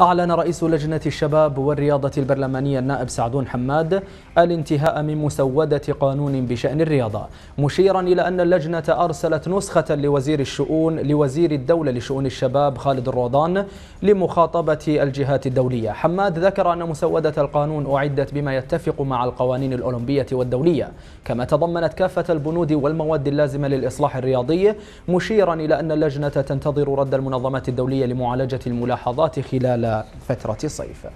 أعلن رئيس لجنة الشباب والرياضة البرلمانية النائب سعدون حماد الانتهاء من مسودة قانون بشأن الرياضة مشيرا إلى أن اللجنة أرسلت نسخة لوزير الشؤون لوزير الدولة لشؤون الشباب خالد الروضان لمخاطبة الجهات الدولية. حماد ذكر أن مسودة القانون أعدت بما يتفق مع القوانين الأولمبية والدولية. كما تضمنت كافة البنود والمواد اللازمة للإصلاح الرياضي مشيرا إلى أن اللجنة تنتظر رد المنظمات الدولية لمعالجة الملاحظات خلال فترة الصيف